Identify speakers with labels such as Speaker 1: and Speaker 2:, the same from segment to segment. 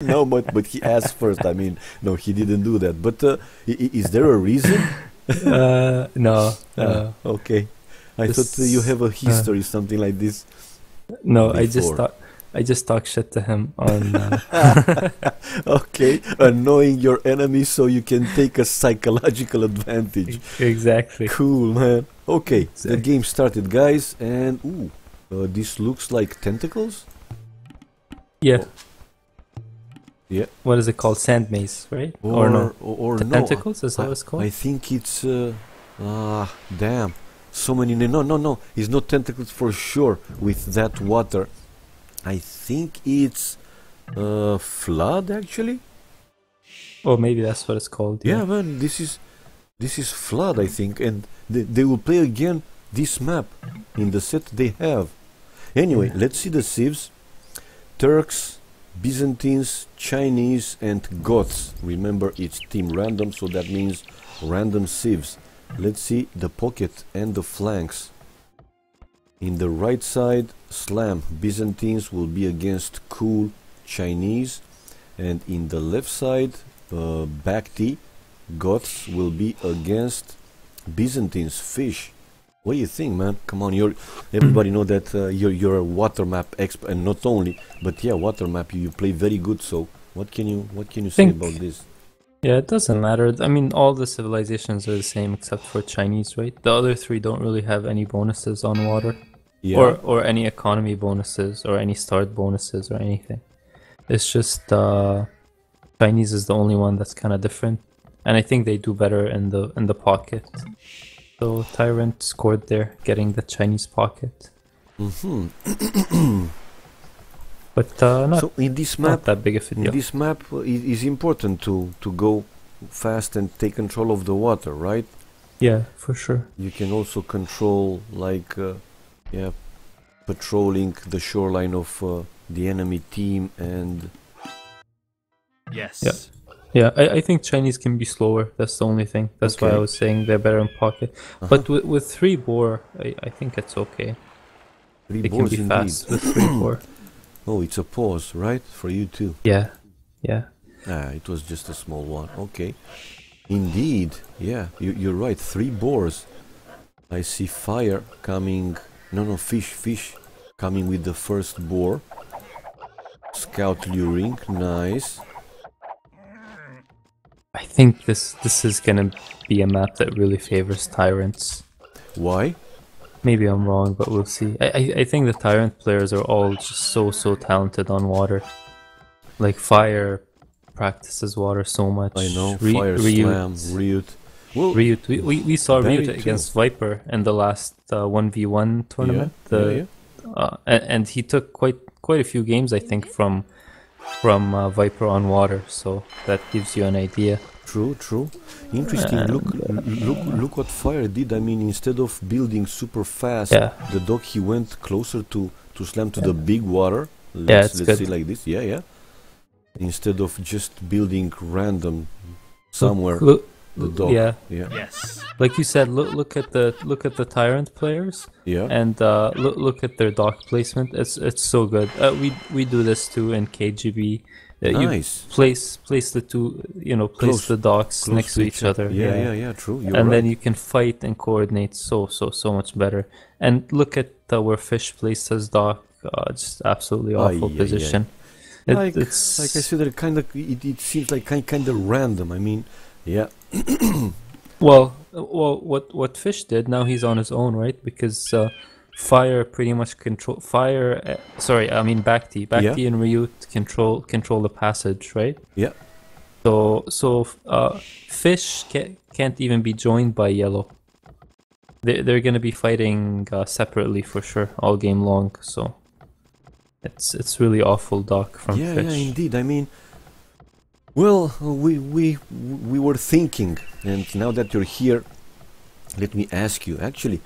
Speaker 1: no, but but he asked first. I mean, no, he didn't do that. But uh, is there a reason?
Speaker 2: uh, no. Uh,
Speaker 1: okay. I thought you have a uh, history, something like this.
Speaker 2: No, before. I just thought I just talk shit to him on. Uh...
Speaker 1: okay, annoying your enemy so you can take a psychological advantage.
Speaker 2: Exactly.
Speaker 1: Cool, man. Okay, exactly. the game started, guys, and ooh, uh, this looks like tentacles.
Speaker 2: Yeah.
Speaker 1: Oh. Yeah.
Speaker 2: What is it called? Sand maze, right?
Speaker 1: Or, or no? Or, or
Speaker 2: no. Tentacles is that what it's called?
Speaker 1: I think it's. Uh, ah, damn. So many. No, no, no. It's not tentacles for sure with that water. I think it's uh, flood actually.
Speaker 2: Or maybe that's what it's called.
Speaker 1: Yeah. yeah, man, this is this is flood, I think, and they, they will play again this map in the set they have. Anyway, yeah. let's see the civs. Turks, Byzantines, Chinese, and Goths. Remember, it's team random, so that means random civs. Let's see the pocket and the flanks. In the right side, Slam, Byzantines will be against Cool, Chinese. And in the left side, uh, Bacti, Goths will be against Byzantines, Fish. What do you think, man? Come on, you're everybody know that uh, you're you're a water map expert, and not only, but yeah, water map. You, you play very good. So, what can you what can you say about this?
Speaker 2: Yeah, it doesn't matter. I mean, all the civilizations are the same except for Chinese, right? The other three don't really have any bonuses on water, yeah. or or any economy bonuses, or any start bonuses, or anything. It's just uh, Chinese is the only one that's kind of different, and I think they do better in the in the pocket. So Tyrant scored there, getting the Chinese pocket.
Speaker 1: Mm-hmm.
Speaker 2: But uh, not,
Speaker 1: so in this map,
Speaker 2: that big of a deal.
Speaker 1: In this map, uh, it is important to to go fast and take control of the water, right?
Speaker 2: Yeah, for sure.
Speaker 1: You can also control like, uh, yeah, patrolling the shoreline of uh, the enemy team and.
Speaker 3: Yes.
Speaker 2: Yeah. Yeah, I, I think Chinese can be slower. That's the only thing. That's okay. why I was saying they're better in pocket. Uh-huh. But with, with three boar, I, I think it's okay.
Speaker 1: Three it can be indeed. fast
Speaker 2: with three boar.
Speaker 1: Oh, it's a pause, right? For you too.
Speaker 2: Yeah, yeah.
Speaker 1: Ah, it was just a small one. Okay. Indeed, yeah, you, you're right. Three boars. I see fire coming. No, no, fish, fish coming with the first boar. Scout luring, nice.
Speaker 2: I think this this is gonna be a map that really favors tyrants.
Speaker 1: Why?
Speaker 2: Maybe I'm wrong, but we'll see. I, I, I think the Tyrant players are all just so, so talented on water. Like Fire practices water so much.
Speaker 1: I know, Re Fire Ryut. Slam, Ryut.
Speaker 2: Well, Ryut. We, we, we saw Ryut against Viper in the last uh, 1v1 tournament.
Speaker 1: Yeah, the, yeah,
Speaker 2: yeah. Uh, and, and he took quite quite a few games, I think, from from uh, Viper on water. So that gives you an idea.
Speaker 1: True, true. Interesting. look, look, look what Fire did. I mean, instead of building super fast,
Speaker 2: yeah.
Speaker 1: the dock he went closer to to slam to yeah. the big water.
Speaker 2: Let's, yeah, it's
Speaker 1: let's
Speaker 2: good.
Speaker 1: see like this. Yeah, yeah. Instead of just building random somewhere.
Speaker 2: Look,
Speaker 1: the dock.
Speaker 2: Yeah.
Speaker 1: Yeah.
Speaker 3: Yes.
Speaker 2: Like you said, look look at the look at the tyrant players.
Speaker 1: Yeah.
Speaker 2: And uh, look look at their dock placement. It's it's so good. Uh, we we do this too in KGB.
Speaker 1: Uh, nice.
Speaker 2: You place place the two, you know, place close, the docks next to each other.
Speaker 1: Yeah, yeah, yeah, yeah true. You're
Speaker 2: and
Speaker 1: right.
Speaker 2: then you can fight and coordinate so so so much better. And look at uh, where Fish placed his dock. Uh, just absolutely awful position.
Speaker 1: It, like, it's like I said, it kind of it, it seems like kind kind of random. I mean, yeah.
Speaker 2: well, well, what what Fish did now he's on his own, right? Because uh, Fire pretty much control Fire. Uh, sorry, I mean Bacti. Bacti yeah. and Ryut control control the passage, right?
Speaker 1: Yeah.
Speaker 2: So so uh, fish ca- can't even be joined by yellow. They they're gonna be fighting uh, separately for sure all game long. So it's it's really awful dock. from
Speaker 1: yeah,
Speaker 2: fish.
Speaker 1: Yeah, indeed. I mean, well, we we we were thinking, and now that you're here, let me ask you. Actually,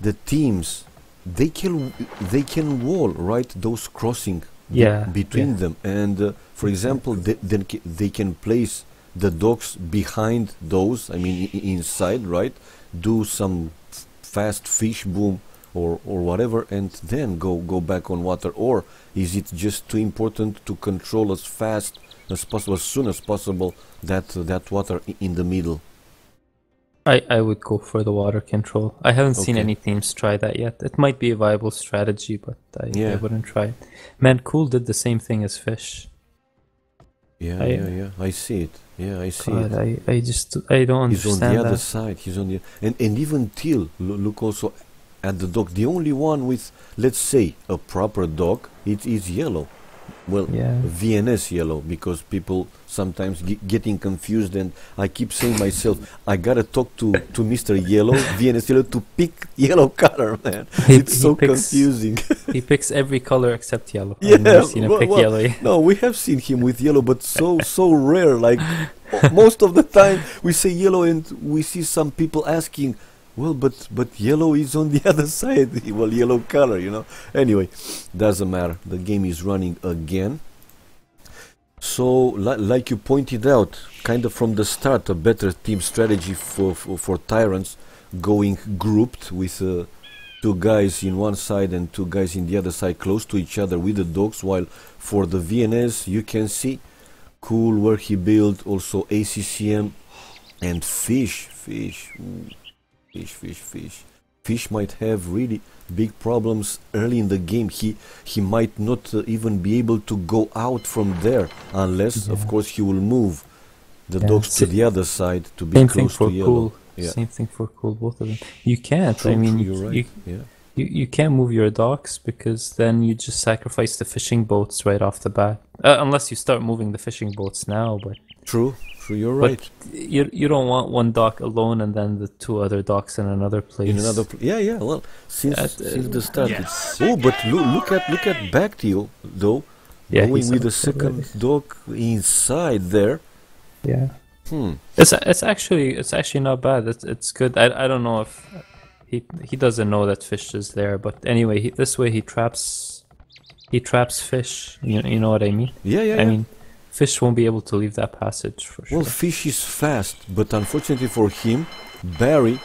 Speaker 1: the teams they can they can wall right those crossing
Speaker 2: yeah,
Speaker 1: between
Speaker 2: yeah.
Speaker 1: them and uh, for example they, they, they can place the docks behind those i mean inside right do some fast fish boom or or whatever and then go go back on water or is it just too important to control as fast as possible, as soon as possible, that uh, that water in the middle.
Speaker 2: I, I would go for the water control. I haven't seen any teams try that yet. It might be a viable strategy, but I, yeah. I wouldn't try it. Man, Cool did the same thing as Fish.
Speaker 1: Yeah, I, yeah, yeah. I see it. Yeah, I see
Speaker 2: God,
Speaker 1: it.
Speaker 2: I, I just I don't
Speaker 1: He's
Speaker 2: understand
Speaker 1: on the other
Speaker 2: that.
Speaker 1: side. He's on the and and even Till look also at the dock. The only one with let's say a proper dock, it is yellow well
Speaker 2: yeah.
Speaker 1: VNS yellow because people sometimes get getting confused and I keep saying myself I gotta talk to to Mr. Yellow VNS yellow to pick yellow color man
Speaker 2: he,
Speaker 1: it's so
Speaker 2: picks,
Speaker 1: confusing
Speaker 2: he picks every color except yellow
Speaker 1: yeah
Speaker 2: I've never seen him
Speaker 1: well,
Speaker 2: pick
Speaker 1: well,
Speaker 2: yellow
Speaker 1: no we have seen him with yellow but so so rare like most of the time we say yellow and we see some people asking well, but but yellow is on the other side. well, yellow color, you know. Anyway, doesn't matter. The game is running again. So, li like you pointed out, kind of from the start, a better team strategy for for, for tyrants, going grouped with uh, two guys in one side and two guys in the other side, close to each other with the docks. While for the VNS, you can see cool where he built also ACCM and fish, fish. Ooh fish, fish, fish. Fish might have really big problems early in the game. He he might not uh, even be able to go out from there unless, yeah. of course, he will move the yeah, docks to the other side to be close to yellow.
Speaker 2: Cool. Yeah. Same thing for cool, both of them. You can't.
Speaker 1: True,
Speaker 2: I mean,
Speaker 1: true,
Speaker 2: you,
Speaker 1: right.
Speaker 2: you,
Speaker 1: yeah.
Speaker 2: You, you can't move your docks because then you just sacrifice the fishing boats right off the bat. Uh, unless you start moving the fishing boats now, but
Speaker 1: true true. You're
Speaker 2: but
Speaker 1: right.
Speaker 2: You you don't want one dock alone and then the two other docks in another place.
Speaker 1: In another, pl- yeah, yeah. Well, since
Speaker 2: Uh,
Speaker 1: since the start.
Speaker 3: yes.
Speaker 1: it's- Oh, but look look at look at Bactio though,
Speaker 2: Yeah,
Speaker 1: going with the second
Speaker 2: already.
Speaker 1: dock inside there.
Speaker 2: Yeah.
Speaker 1: Hmm.
Speaker 2: It's it's actually it's actually not bad. It's it's good. I I don't know if he he doesn't know that fish is there, but anyway, he, this way he traps he traps fish. You you know what I mean?
Speaker 1: Yeah, yeah.
Speaker 2: I
Speaker 1: yeah.
Speaker 2: mean, fish won't be able to leave that passage for sure.
Speaker 1: Well, fish is fast, but unfortunately for him, Barry,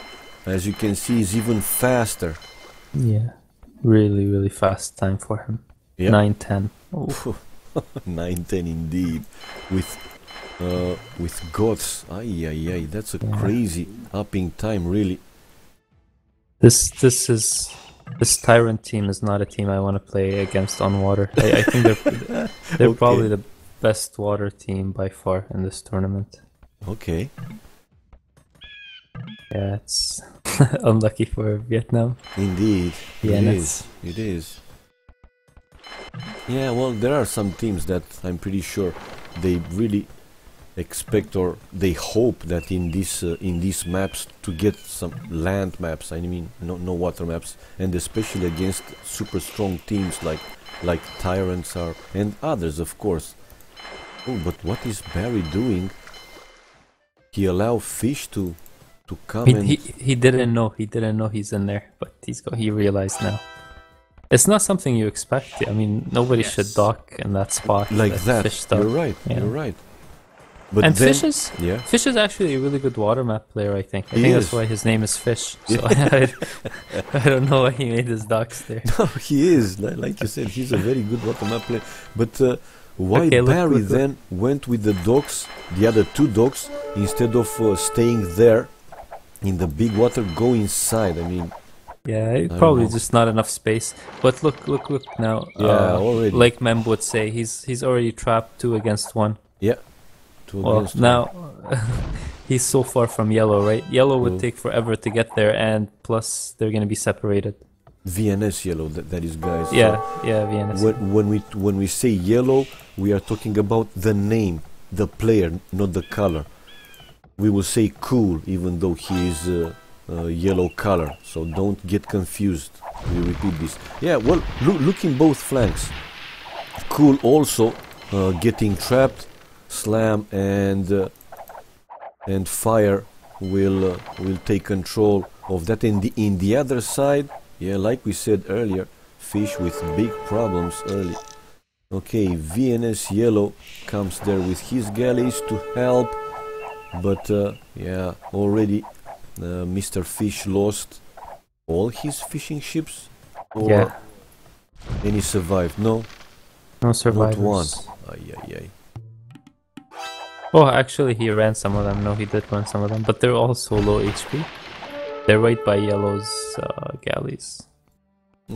Speaker 1: as you can see, is even faster.
Speaker 2: yeah, really really fast time for him.
Speaker 1: Yeah.
Speaker 2: Nine ten. Oh,
Speaker 1: Nine ten indeed, with uh, with Goths. Ay ay ay, that's a
Speaker 2: Yeah.
Speaker 1: crazy upping time, really.
Speaker 2: This this is this tyrant team is not a team I want to play against on water. I, I think they're they're
Speaker 1: Okay.
Speaker 2: probably the best water team by far in this tournament.
Speaker 1: Okay.
Speaker 2: Yeah, it's unlucky for Vietnam.
Speaker 1: Indeed,
Speaker 2: Yeah,
Speaker 1: it is. It is. Yeah, well, there are some teams that I'm pretty sure they really expect or they hope that in this uh, in these maps to get some land maps. I mean, no no water maps, and especially against super strong teams like like Tyrants are and others, of course. Oh, but what is Barry doing? He allow fish to to come
Speaker 2: He,
Speaker 1: and
Speaker 2: he he didn't know he didn't know he's in there, but he's go, he realized now. It's not something you expect. I mean, nobody should dock in that spot
Speaker 1: like that.
Speaker 2: Fish.
Speaker 1: You're right.
Speaker 2: Yeah.
Speaker 1: You're right. But
Speaker 2: and
Speaker 1: then,
Speaker 2: Fish is
Speaker 1: yeah.
Speaker 2: Fish is actually a really good water map player. I think. I
Speaker 1: He
Speaker 2: think
Speaker 1: is.
Speaker 2: that's why his name is Fish. So I, I don't know why he made his docks there.
Speaker 1: No, he is. Like you said, he's a very good water map player. But uh, why
Speaker 2: Okay,
Speaker 1: Barry
Speaker 2: look, look.
Speaker 1: then went with the docks, the other two docks, instead of uh, staying there in the big water, go inside? I mean,
Speaker 2: Yeah,
Speaker 1: don't
Speaker 2: probably just not enough space. But look, look, look now.
Speaker 1: Yeah,
Speaker 2: uh,
Speaker 1: already.
Speaker 2: Like Mem would say, he's he's already trapped two against one.
Speaker 1: Two
Speaker 2: Well, now he's so far from yellow, right? Yellow would
Speaker 1: Mm.
Speaker 2: take forever to get there, and plus they're gonna be separated.
Speaker 1: VNS yellow, that, that is, guys. So
Speaker 2: Yeah, yeah, Vienna.
Speaker 1: when, when we when we say yellow, we are talking about the name, the player, not the color. We will say cool, even though he is uh, uh, yellow color. So don't get confused. We repeat this. Yeah, well, look, look in both flanks. Cool also uh, getting trapped. Slam and uh, and fire will uh, will take control of that. In the in the other side, yeah, like we said earlier, fish with big problems early. Okay, VNS Yellow comes there with his galleys to help, but uh, yeah, already uh, Mr. Fish lost all his fishing ships, or
Speaker 2: Yeah.
Speaker 1: any survived? No,
Speaker 2: no survivors.
Speaker 1: not one. Ay, ay, ay.
Speaker 2: Oh, actually, he ran some of them. No, he did run some of them, but they're all so low HP. They're right by Yellow's uh, galleys.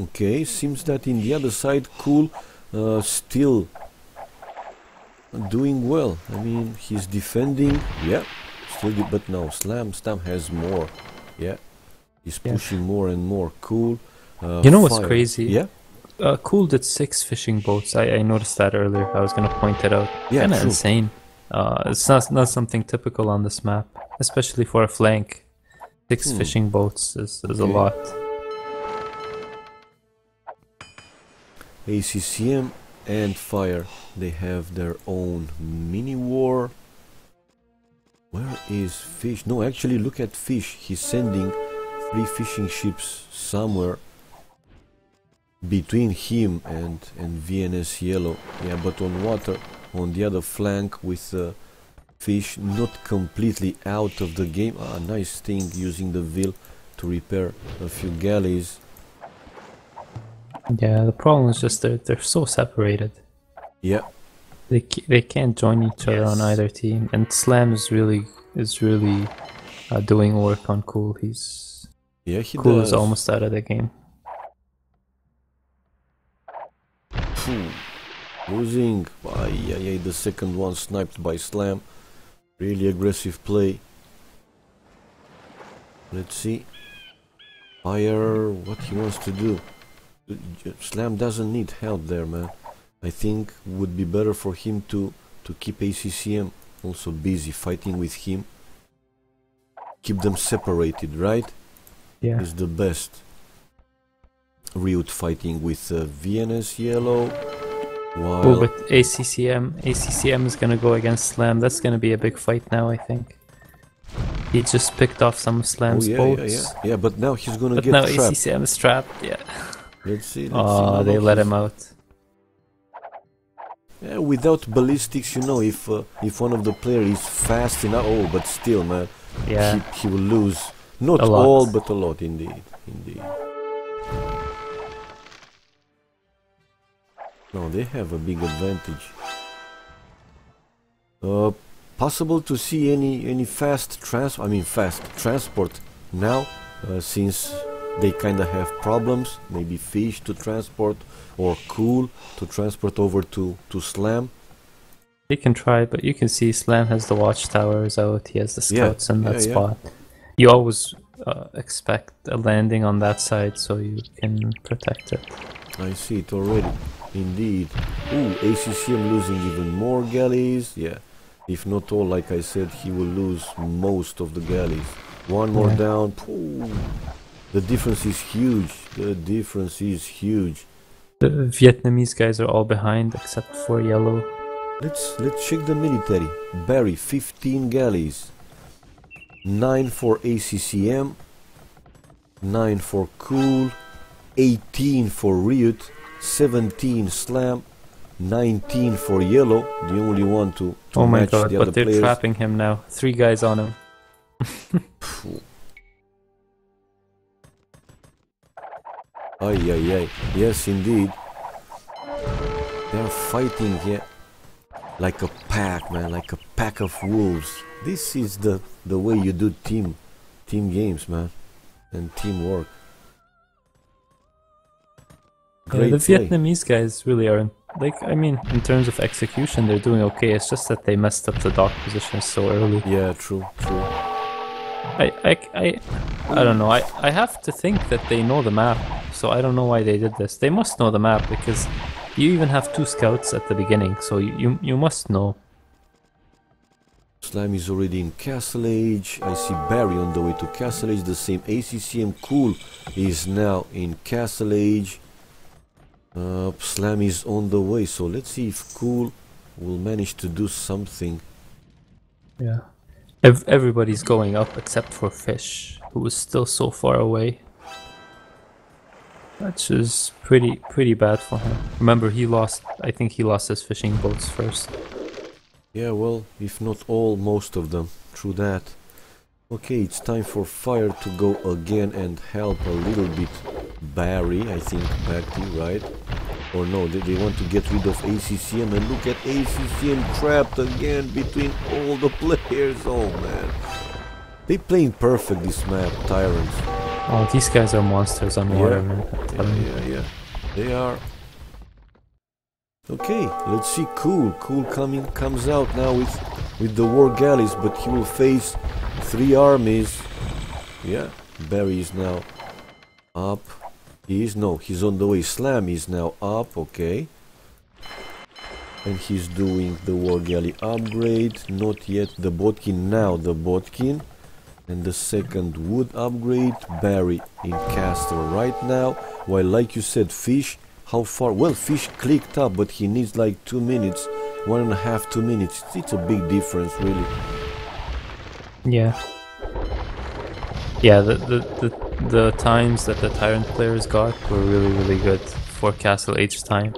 Speaker 1: Okay, seems that in the other side, Cool uh, still doing well. I mean, he's defending. Yeah, still, but now Slam Stam has more. Yeah, he's
Speaker 2: Yeah.
Speaker 1: pushing more and more. Cool. Uh,
Speaker 2: You know what's
Speaker 1: fire.
Speaker 2: crazy?
Speaker 1: Yeah,
Speaker 2: Uh, cool did six fishing boats. I, I noticed that earlier. I was gonna point it out.
Speaker 1: Yeah,
Speaker 2: Kinda insane. Uh, it's not not something typical on this map, especially for a flank. Six
Speaker 1: Hmm.
Speaker 2: fishing boats is, is a lot.
Speaker 1: ACCM and Fire. They have their own mini war. Where is Fish? No, actually, look at Fish. He's sending three fishing ships somewhere between him and and VNS Yellow. Yeah, but on water, on the other flank with uh, Fish not completely out of the game. Ah, nice thing using the Vil to repair a few galleys.
Speaker 2: Yeah, the problem is just they're they're so separated.
Speaker 1: Yeah,
Speaker 2: They they can't join each other on either team. And Slam is really is really uh, doing work on Cool. He's
Speaker 1: yeah, he
Speaker 2: Cool
Speaker 1: does.
Speaker 2: is almost out of the game.
Speaker 1: Phew. Losing. Ay, ay, ay, the second one sniped by Slam. Really aggressive play. Let's see. Fire, what he wants to do. Slam doesn't need help there, man. I think would be better for him to to keep ACCM also busy fighting with him. Keep them separated, right?
Speaker 2: Yeah.
Speaker 1: Is the best. Ryut fighting with uh, VNS Yellow.
Speaker 2: Oh, but ACCM ACCM is gonna go against Slam. That's gonna be a big fight now. I think. He just picked off some of
Speaker 1: Oh
Speaker 2: Slam's
Speaker 1: yeah,
Speaker 2: boats.
Speaker 1: yeah, yeah, yeah. But now he's gonna
Speaker 2: But
Speaker 1: get
Speaker 2: now
Speaker 1: trapped.
Speaker 2: ACCM is trapped. Yeah.
Speaker 1: Let's see. Let's.
Speaker 2: Oh,
Speaker 1: No,
Speaker 2: they let him out.
Speaker 1: Yeah, without ballistics, you know, if uh, if one of the player is fast enough, oh, but still, man,
Speaker 2: Yeah.
Speaker 1: he, he will lose. Not all, but a lot, indeed, indeed. No, they have a big advantage. Uh, possible to see any any fast trans? I mean, fast transport now, uh, since they kind of have problems. Maybe fish to transport or cool to transport over to to slam.
Speaker 2: He can try, but you can see Slam has the watchtowers out. He has the
Speaker 1: Yeah,
Speaker 2: scouts in that
Speaker 1: yeah, yeah.
Speaker 2: spot. You always uh, expect a landing on that side so you can protect it.
Speaker 1: I see it already. Indeed. Ooh, ACCM losing even more galleys. Yeah. If not all, like I said, he will lose most of the galleys. One more
Speaker 2: Yeah.
Speaker 1: down. Pooh. The difference is huge. The difference is huge.
Speaker 2: The Vietnamese guys are all behind except for Yellow.
Speaker 1: Let's let's check the military. Barry, 15 galleys. 9 for ACCM. 9 for Cool. 18 for Ryut. 17 Slam. 19 for Yellow. The only one to, to
Speaker 2: oh my
Speaker 1: match
Speaker 2: god,
Speaker 1: the other
Speaker 2: but they're
Speaker 1: players.
Speaker 2: trapping him now. Three guys on him.
Speaker 1: Ay, ay, ay. Yes, indeed. They're fighting here like a pack, man, like a pack of wolves. This is the the way you do team team games, man, and teamwork.
Speaker 2: Yeah, the
Speaker 1: play.
Speaker 2: Vietnamese guys really aren't like I mean in terms of execution they're doing okay. It's just that they messed up the dock positions so early.
Speaker 1: Yeah, true, true.
Speaker 2: I I I, I don't know. I, I have to think that they know the map. So I don't know why they did this. They must know the map because you even have two scouts at the beginning, so you you, you must know.
Speaker 1: Slam is already in Castle Age. I see Barry on the way to Castle Age. The same ACCM Cool is now in Castle Age. Uh, Slam is on the way, so let's see if Cool will manage to do something.
Speaker 2: Yeah. Ev- everybody's going up except for Fish, who is still so far away. Which is pretty pretty bad for him. Remember, he lost. I think he lost his fishing boats first.
Speaker 1: Yeah, well, if not all, most of them. True that. Okay, it's time for Fire to go again and help a little bit Barry, I think, Bertie, right? Or no, they, they want to get rid of ACCM and look at ACCM trapped again between all the players. Oh man. They playing perfect this map, Tyrants.
Speaker 2: Oh, these guys are monsters on water, man.
Speaker 1: Yeah, yeah, yeah. They are. Okay, let's see. Cool, cool coming comes out now with with the war galleys, but he will face three armies. Yeah, Barry is now up. He is no, he's on the way. Slam is now up. Okay, and he's doing the war galley upgrade. Not yet the Bodkin. Now the Bodkin. And the second wood upgrade, Barry in Castle right now. While, like you said, Fish, how far? Well, Fish clicked up, but he needs like two minutes, one and a half, two minutes. It's a big difference, really.
Speaker 2: Yeah. Yeah, the, the, the, the times that the Tyrant players got were really, really good for Castle Age time.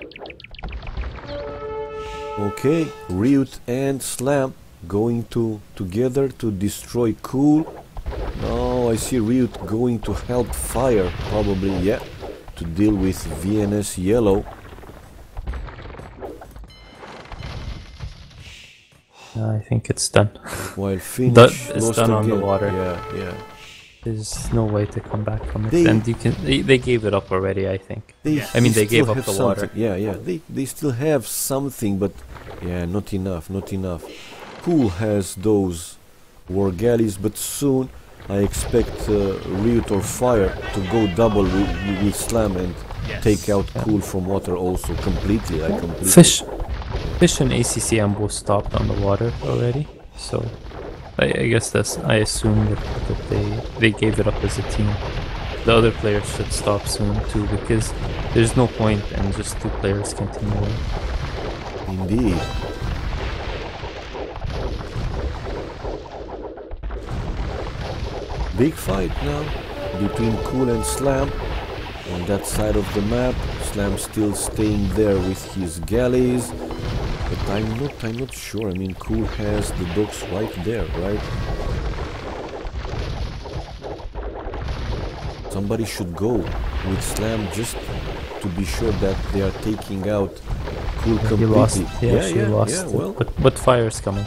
Speaker 1: Okay, Ryut and Slam going to together to destroy Cool. No, I see Ryut going to help Fire, probably, yeah, to deal with VNS Yellow.
Speaker 2: Uh, I think it's done.
Speaker 1: While Finch
Speaker 2: That is
Speaker 1: lost
Speaker 2: done on the water.
Speaker 1: Yeah, yeah.
Speaker 2: There's no way to come back from it.
Speaker 1: They-
Speaker 2: and you can they, they gave it up already, I think.
Speaker 1: They,
Speaker 3: Yeah.
Speaker 2: I mean, they
Speaker 1: still
Speaker 2: gave up
Speaker 1: have
Speaker 2: the water.
Speaker 1: something. Yeah, yeah. They they still have something, but yeah, not enough, not enough. Cool has those war galleys, but soon I expect uh, Ryut or Fire to go double with, with Slam and
Speaker 3: Yes.
Speaker 1: take out Cool from water also completely. I completely.
Speaker 2: Fish Fish and ACCM both stopped on the water already, so I, I guess that's I assume that, that they they gave it up as a team. The other players should stop soon too because there's no point in just two players continuing.
Speaker 1: Indeed. Big fight now between Cool and Slam on that side of the map. Slam still staying there with his galleys, I'm not. I'm not sure. I mean, Cool has the docks right there, right? Somebody should go with Slam just to be sure that they are taking out Cool
Speaker 2: He
Speaker 1: completely.
Speaker 2: lost. Yeah, she
Speaker 1: yeah,
Speaker 2: lost.
Speaker 1: yeah, well,
Speaker 2: but but fire's coming.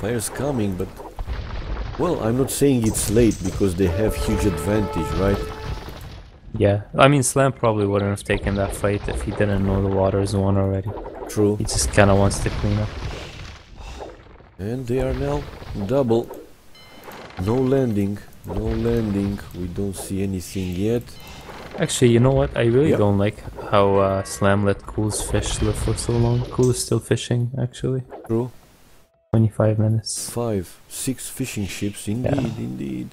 Speaker 1: Fire's coming, but well, I'm not saying it's late because they have huge advantage, right?
Speaker 2: Yeah, I mean Slam probably wouldn't have taken that fight if he didn't know the water is won already.
Speaker 1: True.
Speaker 2: He just kind of wants to clean up.
Speaker 1: And they are now double. No landing, no landing. We don't see anything yet.
Speaker 2: Actually, you know what? I really
Speaker 1: Yep.
Speaker 2: don't like how uh, Slam let Cool's fish live for so long. Cool is still fishing, actually.
Speaker 1: True.
Speaker 2: 25 minutes.
Speaker 1: Five, six fishing ships, indeed, indeed.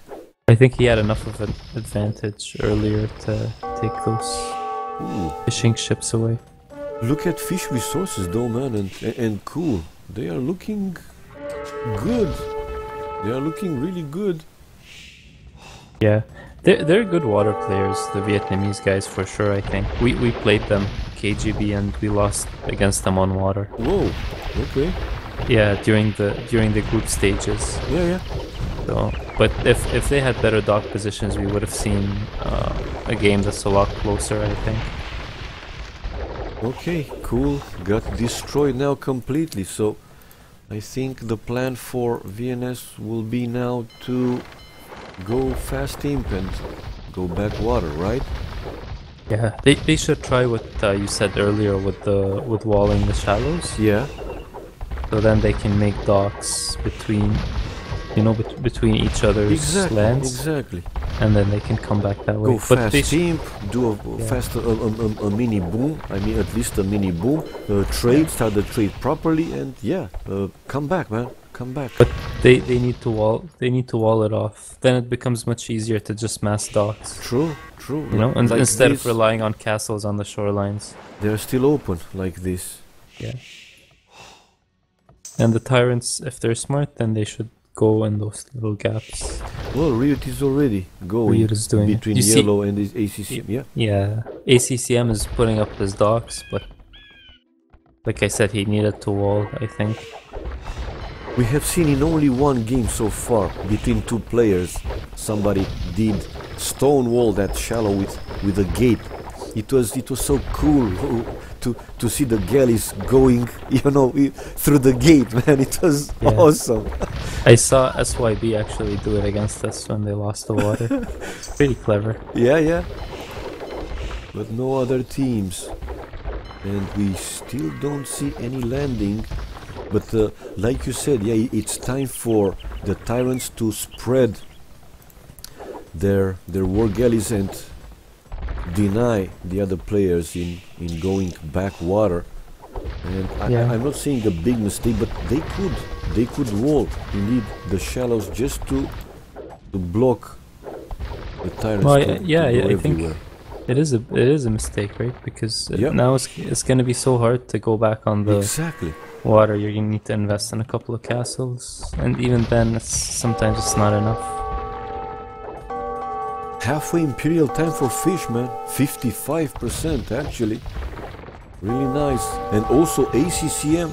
Speaker 2: I think he had enough of an advantage earlier to take those
Speaker 1: Ooh.
Speaker 2: fishing ships away.
Speaker 1: Look at fish resources, though, man, and and cool. They are looking good. They are looking really good.
Speaker 2: Yeah, they're, they're good water players, the Vietnamese guys, for sure, I think. We, we played them, KGB, and we lost against them on water.
Speaker 1: Whoa. Okay.
Speaker 2: Yeah, during the during the group stages.
Speaker 1: Yeah, yeah.
Speaker 2: So, but if if they had better dock positions, we would have seen uh, a game that's a lot closer. I think.
Speaker 1: Okay, cool. Got destroyed now completely. So I think the plan for VNS will be now to go fast imp and go back water, right?
Speaker 2: Yeah, they, they should try what uh, you said earlier with the with walling the shallows.
Speaker 1: Yeah.
Speaker 2: So then they can make docks between, you know, bet- between each other's
Speaker 1: Exactly.
Speaker 2: lands,
Speaker 1: Exactly.
Speaker 2: And then they can come back that way.
Speaker 1: Go
Speaker 2: but
Speaker 1: fast imp, do a
Speaker 2: Yeah.
Speaker 1: fast a, a, a, a mini boom. I mean, at least a mini boom. Uh, trade, start the trade properly, and yeah, uh, come back, man. Come back.
Speaker 2: But they they need to wall they need to wall it off. Then it becomes much easier to just mass docks.
Speaker 1: True, true.
Speaker 2: You know, and
Speaker 1: Like
Speaker 2: instead
Speaker 1: this,
Speaker 2: of relying on castles on the shorelines.
Speaker 1: they're still open like this.
Speaker 2: Yeah. And the tyrants, if they're smart, then they should go in those little gaps.
Speaker 1: Well, Ryut is already going
Speaker 2: Ryut is doing it.
Speaker 1: between
Speaker 2: see-
Speaker 1: yellow and his ACC. Yeah.
Speaker 2: Yeah, ACCM is putting up his docks, but like I said, he needed to wall. I think.
Speaker 1: We have seen in only one game so far between two players somebody did stonewall that shallow with with a gate. It was it was so cool. To to see the galleys going, you know, through the gate, man. It was yeah. awesome.
Speaker 2: I saw SYB actually do it against us when they lost the water. it's pretty clever.
Speaker 1: Yeah, yeah. But no other teams, and we still don't see any landing. But uh, like you said, yeah, it's time for the tyrants to spread their their war galleys and deny the other players in in going backwater. And yeah. I, am not saying a big mistake, but they could they could wall indeed the shallows just to to block the tyrants.
Speaker 2: Well, to, yeah, to I think it is a it is a mistake, right? Because uh, yep. now it's it's going to be so hard to go back on the
Speaker 1: exactly
Speaker 2: water. You're going to need to invest in a couple of castles, and even then, it's sometimes it's not enough.
Speaker 1: Halfway Imperial time for fish, man. 55% actually. Really nice. And also ACCM,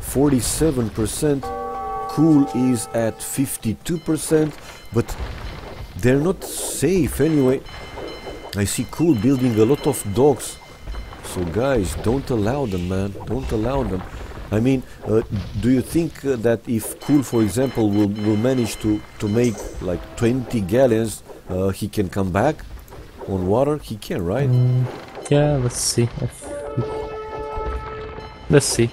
Speaker 1: 47%. Cool is at 52%, but they're not safe anyway. I see Cool building a lot of docks. So guys, don't allow them, man. Don't allow them. I mean, uh, do you think uh, that if Cool, for example, will, will manage to, to make like 20 galleons, uh, he can come back on water? He can, right? Mm,
Speaker 2: yeah, let's see. Let's see.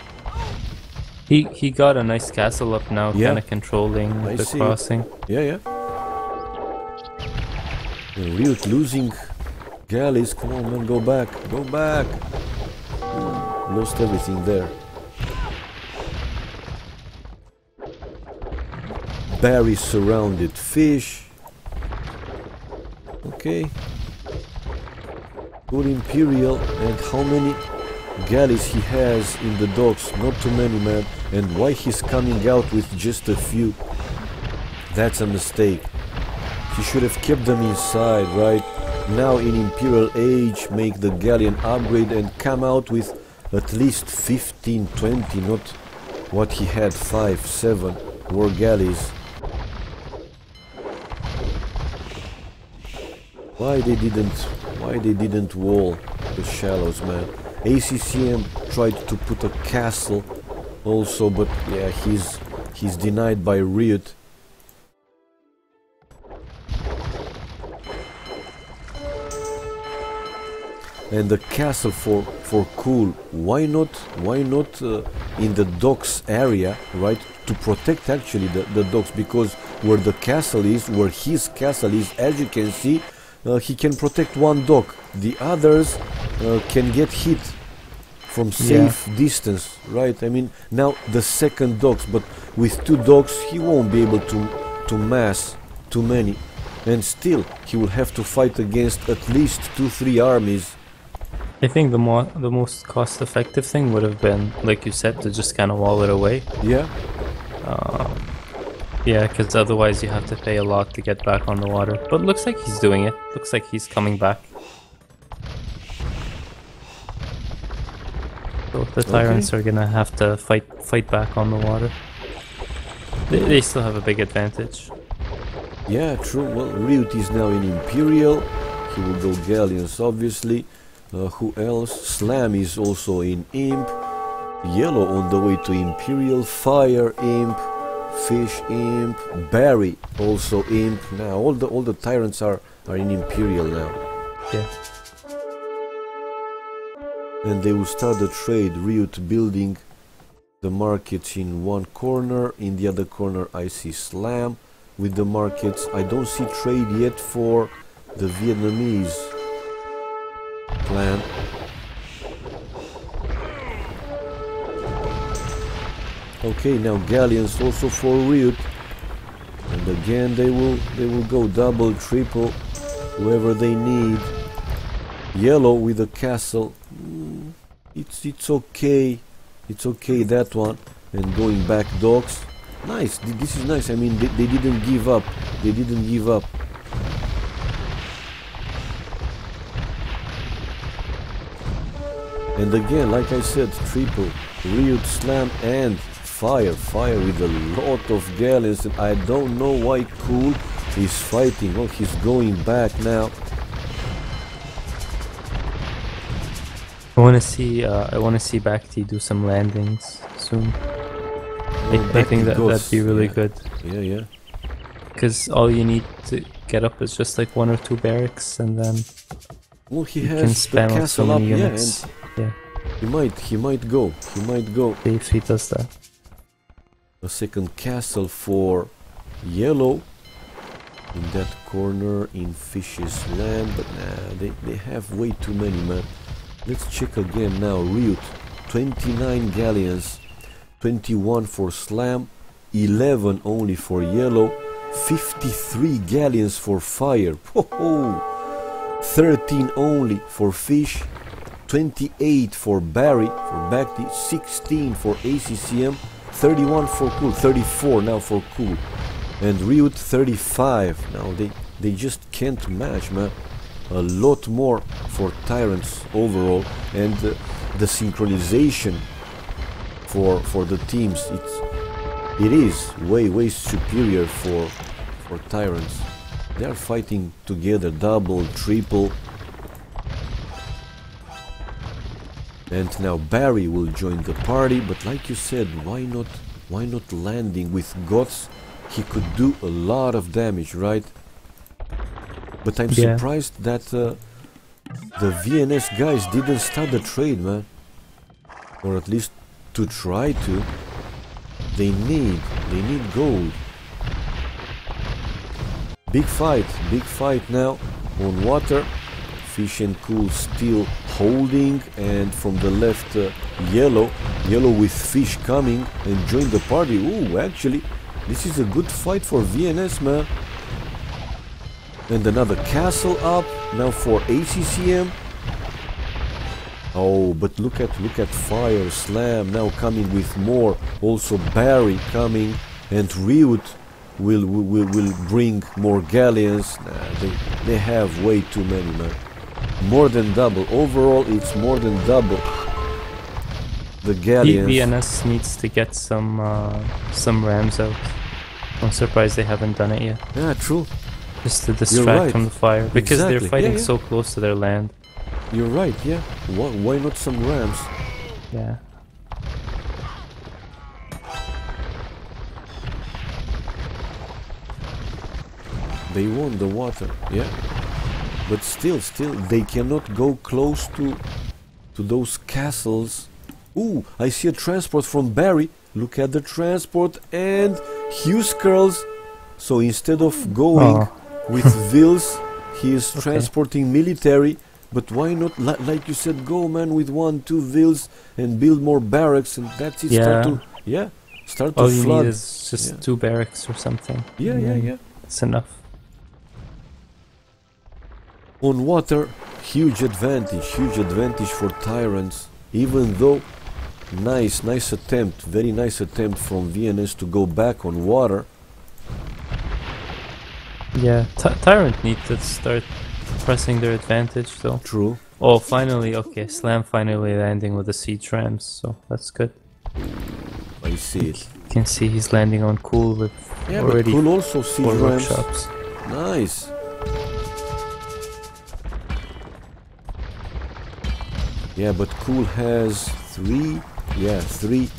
Speaker 2: He he got a nice castle up now, yeah. kind of controlling I the see. crossing.
Speaker 1: Yeah, yeah. Real losing galleys. Come on, man, go back, go back. Lost everything there. Barry surrounded fish. Okay. Good Imperial and how many galleys he has in the docks? Not too many man. And why he's coming out with just a few? That's a mistake. He should have kept them inside, right? Now in Imperial Age make the galleon upgrade and come out with at least 15, 20, not what he had 5, 7 war galleys. Why they didn't why they didn't wall the shallows man. ACCM tried to put a castle also but yeah he's he's denied by Ryut. And the castle for for cool. Why not why not uh, in the docks area, right? To protect actually the, the docks because where the castle is, where his castle is, as you can see, uh, he can protect one dock. The others uh, can get hit from safe yeah. distance, right? I mean, now the second docks, but with two docks he won't be able to to mass too many, and still he will have to fight against at least two, three armies.
Speaker 2: I think the more the most cost-effective thing would have been, like you said, to just kind of wall it away.
Speaker 1: Yeah.
Speaker 2: Um, yeah, because otherwise you have to pay a lot to get back on the water. But looks like he's doing it. Looks like he's coming back. Both the tyrants okay. are gonna have to fight fight back on the water. They, they still have a big advantage.
Speaker 1: Yeah, true. Well, Ryut is now in Imperial. He will go Galleons, obviously. Uh, who else? Slam is also in Imp. Yellow on the way to Imperial. Fire Imp. Fish Imp, Barry also Imp. Now all the all the tyrants are are in Imperial now.
Speaker 2: Yeah.
Speaker 1: And they will start the trade. Ryut building the markets in one corner. In the other corner, I see Slam with the markets. I don't see trade yet for the Vietnamese clan. Okay, now galleons also for Ryut. And again they will they will go double, triple, whoever they need. Yellow with a castle. Mm, it's it's okay. It's okay that one. And going back docks. Nice. This is nice. I mean they, they didn't give up. They didn't give up. And again, like I said, triple, Ryut slam and fire, fire with a lot of galleons and I don't know why Cool is fighting. Oh, he's going back now.
Speaker 2: I want to see. Uh, I want to see Bacti do some landings soon. I,
Speaker 1: Oh,
Speaker 2: I think that
Speaker 1: goes,
Speaker 2: that'd be really
Speaker 1: yeah.
Speaker 2: good
Speaker 1: Yeah, yeah.
Speaker 2: because all you need to get up is just like one or two barracks, and then
Speaker 1: Well, he
Speaker 2: you can
Speaker 1: has the
Speaker 2: spam out so
Speaker 1: castle up,
Speaker 2: many
Speaker 1: yeah,
Speaker 2: units. Yeah,
Speaker 1: he might, he might go, he might go.
Speaker 2: if he does that.
Speaker 1: A second castle for yellow in that corner in Fish's land, but nah, they, they have way too many, man. Let's check again now. Ryut, 29 galleons, 21 for Slam, 11 only for yellow, 53 galleons for fire. Ho-ho! 13 only for fish, 28 for Barry, for Bacti, 16 for ACCM, 31 for Cool, 34 now for Cool, and Ryut 35. Now they, they just can't match, man. A lot more for Tyrants overall, and uh, the synchronization for for the teams, it's it is way way superior for for Tyrants. They are fighting together, double, triple. And now Barry will join the party, but like you said, why not why not landing with Goths? He could do a lot of damage, right? But I'm
Speaker 2: Yeah.
Speaker 1: surprised that uh, the VNS guys didn't start the trade, man. Or at least to try to. They need, they need gold. Big fight, big fight now on water. Fish and Cool still holding, and from the left, uh, Yellow. Yellow with Fish coming and join the party. Ooh, actually, this is a good fight for VNS, man. And another castle up now for ACCM. Oh, but look at look at Fire Slam now coming with more. Also Barry coming, and Ryut will will will bring more galleons. Nah, they they have way too many, man. More than double. Overall, it's more than double. The galleons.
Speaker 2: VNS needs to get some uh, some rams out. I'm surprised they haven't done it yet,
Speaker 1: Yeah, true.
Speaker 2: just to distract
Speaker 1: right.
Speaker 2: from the fire because
Speaker 1: Exactly.
Speaker 2: they're fighting
Speaker 1: Yeah, yeah.
Speaker 2: so close to their land.
Speaker 1: You're right. Yeah. Why, why not some rams?
Speaker 2: Yeah.
Speaker 1: They want the water, yeah. But still, still, they cannot go close to to those castles. Ooh, I see a transport from Barry. Look at the transport and Huskarls. So instead of going
Speaker 2: Oh.
Speaker 1: with Vils, he is
Speaker 2: Okay.
Speaker 1: transporting military. But why not, li- like you said, go man with one, two Vils and build more barracks and that's it.
Speaker 2: Yeah.
Speaker 1: Start to, yeah, start
Speaker 2: All
Speaker 1: to
Speaker 2: you
Speaker 1: flood.
Speaker 2: need is just
Speaker 1: Yeah.
Speaker 2: two barracks or something.
Speaker 1: yeah, yeah,
Speaker 2: mm.
Speaker 1: yeah.
Speaker 2: It's enough.
Speaker 1: On water, huge advantage, huge advantage for Tyrants. Even though, nice, nice attempt, very nice attempt from VNS to go back on water.
Speaker 2: Yeah, Ty- Tyrant need to start pressing their advantage though.
Speaker 1: True.
Speaker 2: Oh, finally, okay, Slam finally landing with the siege rams, so that's good.
Speaker 1: I see it.
Speaker 2: You can see he's landing on cool with
Speaker 1: Yeah, but
Speaker 2: already
Speaker 1: cool also siege rams.
Speaker 2: workshops.
Speaker 1: Nice. Yeah, but Cool has three. Yeah, three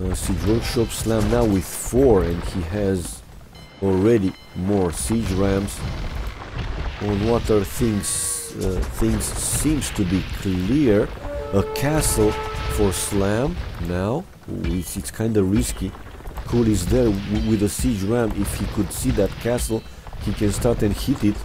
Speaker 1: uh, siege workshop slam now with four, and he has already more siege rams. On water, things uh, things seems to be clear. A castle for slam now. It's, it's kind of risky. Cool is there with a siege ram. If he could see that castle, he can start and hit it.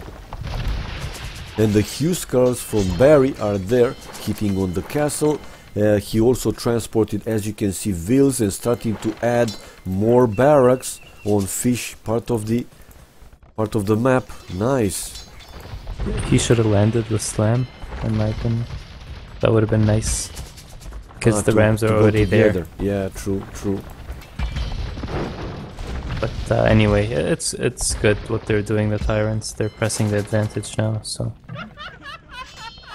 Speaker 1: And the Huskarls from Barry are there, hitting on the castle. Uh, he also transported, as you can see, Vils and starting to add more barracks on fish part of the part of the map. Nice.
Speaker 2: He should have landed with Slam, in my opinion. That would have been nice. Because
Speaker 1: Ah,
Speaker 2: the
Speaker 1: to-
Speaker 2: Rams are already there.
Speaker 1: Yeah, true, true.
Speaker 2: But uh, anyway, it's it's good what they're doing. The Tyrants, they're pressing the advantage now, so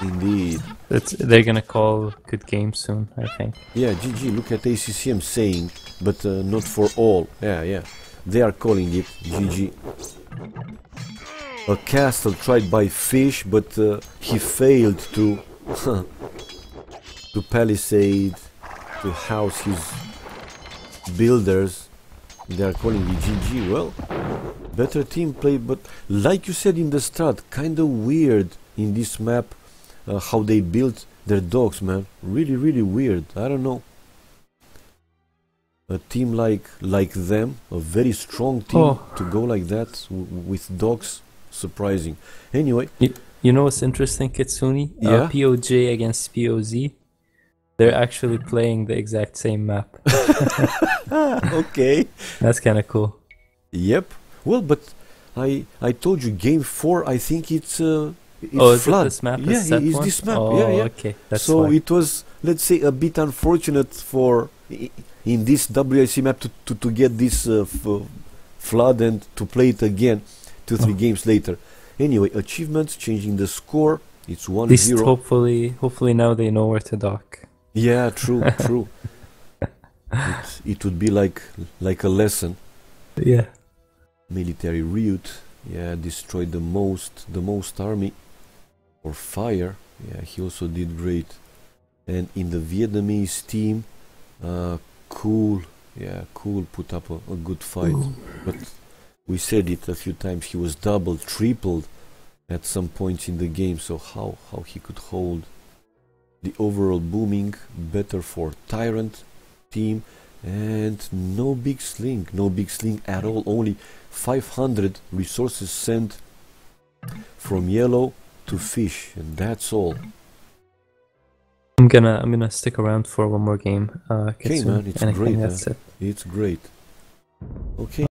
Speaker 1: Indeed.
Speaker 2: it's they're gonna call good game soon. I think.
Speaker 1: Yeah, GG, look at ACCM saying, but uh, not for all. Yeah, yeah. They are calling it GG. A castle tried by Fish, but uh, he failed to to palisade, to house his builders. They are calling it GG. Well, better team play, but like you said in the start, kind of weird in this map uh, how they built their docks, man. Really, really weird. I don't know. A team like like them, a very strong team,
Speaker 2: Oh.
Speaker 1: to go like that with docks, surprising. Anyway,
Speaker 2: You know what's interesting, Katsuni?
Speaker 1: Yeah?
Speaker 2: Uh, POJ against POZ. They're actually playing the exact same map.
Speaker 1: okay.
Speaker 2: That's kind of cool.
Speaker 1: Yep. Well, but I I told you game four. I think it's uh, it's
Speaker 2: oh, is this map?
Speaker 1: yeah,
Speaker 2: is
Speaker 1: it is
Speaker 2: one?
Speaker 1: this map.
Speaker 2: Oh,
Speaker 1: yeah, yeah.
Speaker 2: okay. That's
Speaker 1: so
Speaker 2: why.
Speaker 1: it was, let's say, a bit unfortunate for in this WIC map to to, to get this uh, f- flood and to play it again two three
Speaker 2: Oh.
Speaker 1: games later. Anyway, achievements changing the score. It's one
Speaker 2: At least
Speaker 1: zero.
Speaker 2: hopefully, hopefully now they know where to dock.
Speaker 1: Yeah, true, true. It, it would be like like a lesson.
Speaker 2: Yeah.
Speaker 1: military route yeah destroyed the most the most army or fire yeah he also did great and in the vietnamese team uh cool yeah cool put up a, a good fight but we said it a few times he was doubled tripled at some points in the game so how how he could hold the overall booming better for tyrant team and no big sling no big sling at all only 500 resources sent from yellow to fish and that's all
Speaker 2: I'm gonna I'm gonna stick around for one more game. Uh,
Speaker 1: Okay, man, it's
Speaker 2: and I think
Speaker 1: great,
Speaker 2: That's it.
Speaker 1: it's great okay